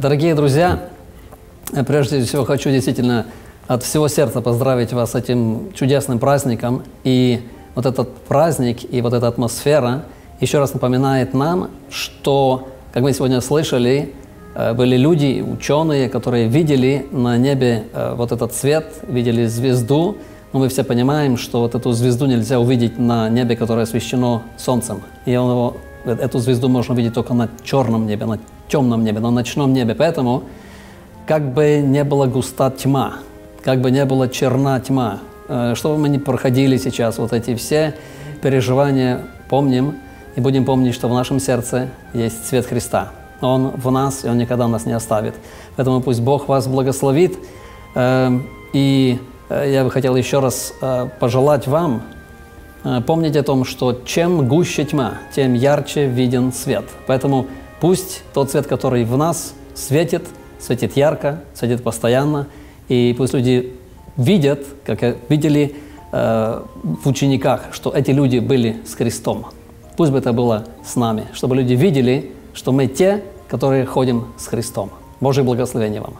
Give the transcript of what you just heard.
Дорогие друзья, прежде всего хочу действительно от всего сердца поздравить вас с этим чудесным праздником. И вот этот праздник и вот эта атмосфера еще раз напоминает нам, что, как мы сегодня слышали, э, были люди, ученые, которые видели на небе э, вот этот свет, видели звезду, но мы все понимаем, что вот эту звезду нельзя увидеть на небе, которое освещено солнцем. И его, эту звезду можно увидеть только на черном небе, на темном небе, на ночном небе. Поэтому, как бы не была густа тьма, как бы не была черна тьма, э, что бы мы ни проходили сейчас, вот эти все переживания помним и будем помнить, что в нашем сердце есть свет Христа. Он в нас, и Он никогда нас не оставит. Поэтому пусть Бог вас благословит. Э, и э, я бы хотел еще раз пожелать вам помнить о том, что чем гуще тьма, тем ярче виден свет. Поэтому пусть тот свет, который в нас светит, светит ярко, светит постоянно – и пусть люди видят, как видели э, в учениках, что эти люди были с Христом. Пусть бы это было с нами, чтобы люди видели, что мы те, которые ходим с Христом. Божье благословение вам.